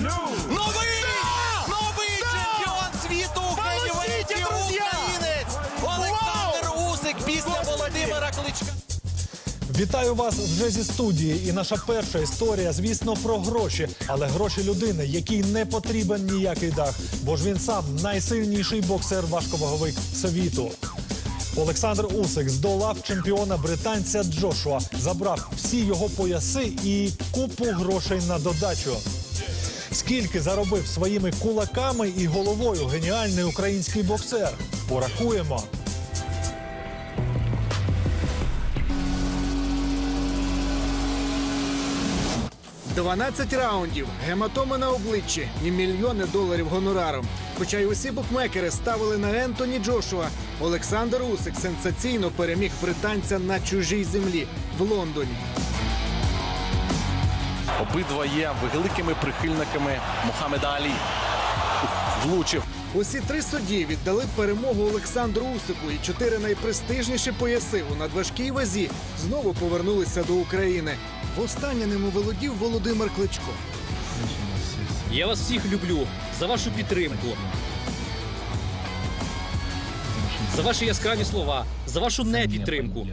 Новий! Новий чемпіон світу у хевівейті українець! Олександр Усик після Володимира Кличка. Вітаю вас вже зі студії. І наша перша історія, звісно, про гроші, але гроші людини, якій не потрібен ніякий дах, бо ж він сам найсильніший боксер важковаговик світу. Олександр Усик здолав чемпіона британця Джошуа, забрав всі його пояси і купу грошей на додачу. Скільки заробив своїми кулаками і головою геніальний український боксер? Порахуємо. 12 раундів, гематоми на обличчі і мільйони доларів гонорару. Хоча й усі букмекери ставили на Ентоні Джошуа, Олександр Усик сенсаційно переміг британця на чужій землі в Лондоні. Обидва є великими прихильниками Мохамеда Алі. Влучив. Усі три судді віддали перемогу Олександру Усику, і чотири найпрестижніші пояси у надважкій вазі знову повернулися до України. Востаннє ними володів Володимир Кличко. Я вас всіх люблю за вашу підтримку. За ваші яскраві слова, за вашу непідтримку.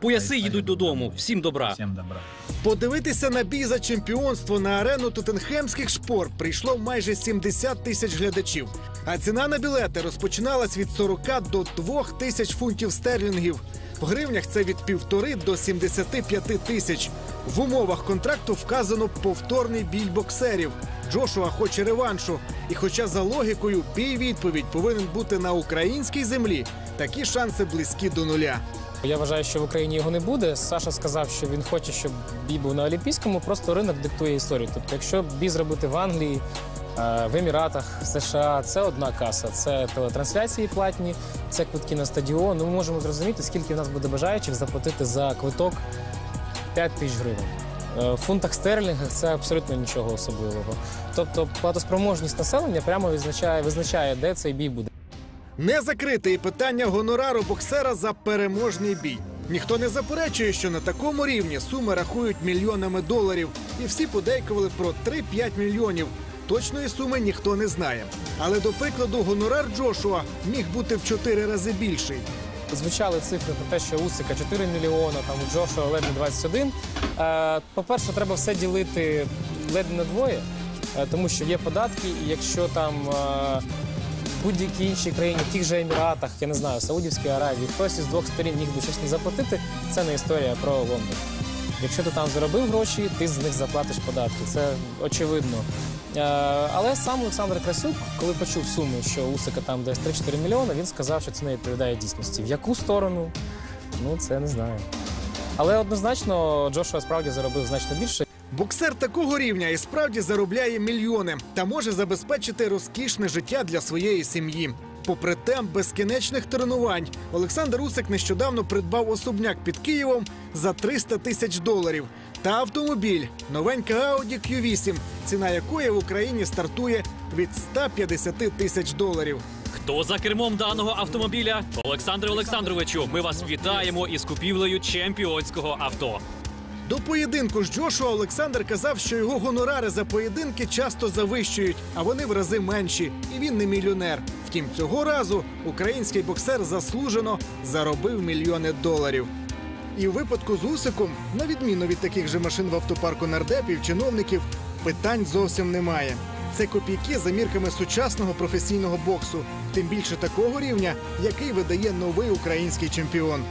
Пояси їдуть додому. Всім добра. Подивитися на бій за чемпіонство на арену Тоттенхемських шпор прийшло майже 70 тисяч глядачів. А ціна на білети розпочиналась від 40 до 2 тисяч фунтів стерлінгів. В гривнях це від півтори до 75 тисяч. В умовах контракту вказано повторний бій боксерів. Джошуа хоче реваншу. І хоча за логікою бій відповідь повинен бути на українській землі, такі шанси близькі до нуля. Я вважаю, що в Україні його не буде. Саша сказав, що він хоче, щоб бій був на Олімпійському, просто ринок диктує історію. Тобто, якщо бій зробити в Англії, е, в Еміратах, в США, це одна каса. Це телетрансляції платні, це квитки на стадіон. Ми можемо зрозуміти, скільки в нас буде бажаючих заплатити за квиток 5 тисяч гривень. Е, фунтах стерлінгах це абсолютно нічого особливого. Тобто платоспроможність населення прямо визначає, визначає, де цей бій буде. Не закрите і питання гонорару боксера за переможний бій. Ніхто не заперечує, що на такому рівні суми рахують мільйонами доларів, і всі подейкували про 3-5 мільйонів. Точної суми ніхто не знає. Але до прикладу, гонорар Джошуа міг бути в 4 рази більший. Звучали цифри про те, що Усика 4 мільйона, там у Джошуа ледве 21. Е, По-перше, треба все ділити ледве на двоє, е, тому що є податки, і якщо там е, в будь-якій іншій країні, в тих же Еміратах, я не знаю, Саудівській Аравії, хтось із двох сторін міг би щось не заплатити, це не історія про Лондон. Якщо ти там заробив гроші, ти з них заплатиш податки. Це очевидно. Е, Але сам Олександр Красюк, коли почув суму, що Усика там десь 3-4 мільйони, він сказав, що це не відповідає дійсності. В яку сторону? Ну, це не знаю. Але однозначно Джошуа справді заробив значно більше. Боксер такого рівня і справді заробляє мільйони та може забезпечити розкішне життя для своєї сім'ї. Попри темп безкінечних тренувань, Олександр Усик нещодавно придбав особняк під Києвом за 300 тисяч доларів та автомобіль новенька Audi Q8, ціна якої в Україні стартує від 150 тисяч доларів. Хто за кермом даного автомобіля? Олександре Олександровичу, ми вас вітаємо із купівлею чемпіонського авто. До поєдинку з Джошуа Олександр казав, що його гонорари за поєдинки часто завищують, а вони в рази менші, і він не мільйонер. Втім, цього разу український боксер заслужено заробив мільйони доларів. І в випадку з Усиком, на відміну від таких же машин в автопарку нардепів, чиновників, питань зовсім немає. Це копійки за мірками сучасного професійного боксу, тим більше такого рівня, який видає новий український чемпіон.